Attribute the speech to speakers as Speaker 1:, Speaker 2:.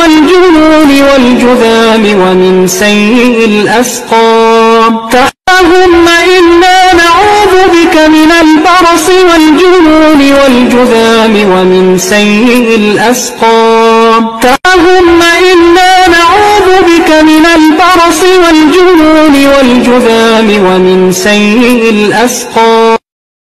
Speaker 1: والجنون والجذام ومن سيء الأسقام. فهم إنا نعوذ بك من البرص والجنون والجذام ومن سيء الأسقام. فهم إنا نعوذ بك من البرص والجنون والجذام ومن سيء الأسقام.